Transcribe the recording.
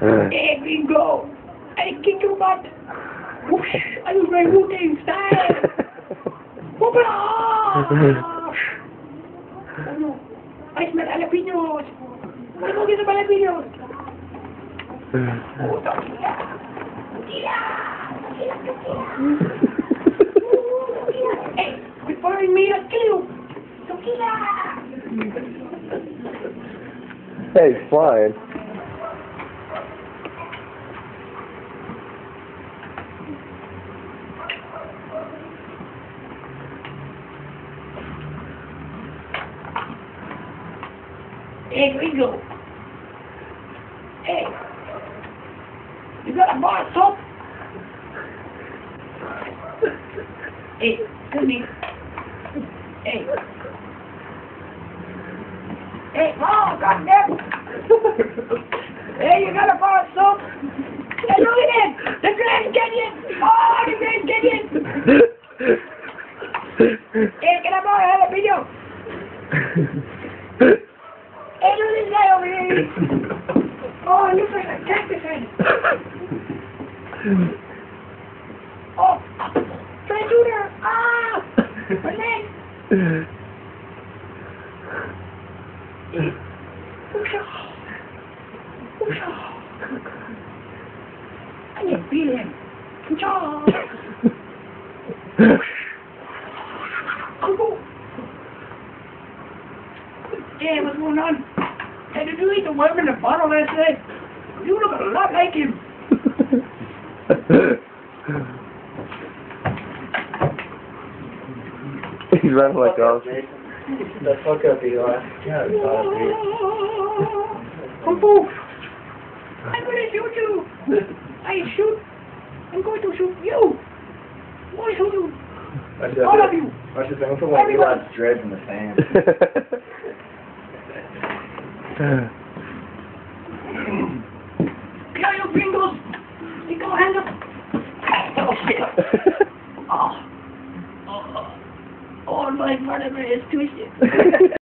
Uh. Hey, bingo! I kick your butt! Whoosh! I was my Wu-Tang style! Whoopla! Oh no! I smell jalapenos! Wanna go get some jalapenos? Uh. Oh, tortilla! Tortilla! Tortilla! Tortilla! Hey, quit following me, I'll kill you! Tortilla! hey, he's flying. we go. Hey. You got a bar soap? hey, excuse me. Hey. Hey, oh, goddamn. hey, you got a bar soap? Hey, look at it. The Grand Canyon. Oh, the Grand Canyon. hey, can I borrow a jalapeno? Hey, look at this guy over here. Oh, it looks like a cactus head. Oh, try shooter. Ah, my leg. I need to beat him. Oh, Damn, what's going on? Hey, did you the worm in the bottle last night? You look a lot like him. he's running like off. The fuck up, Eli. God, dude. Kung Fu. I'm gonna shoot you. I shoot. I'm going to shoot you. I'm going to shoot you. Watch that. All of you. Watch this. I'm gonna put one of Eli's dreads in the sand. Here you gringos. Stick your hand up. Oh, shit. Oh. Oh. Oh, my vertebrae is twisted.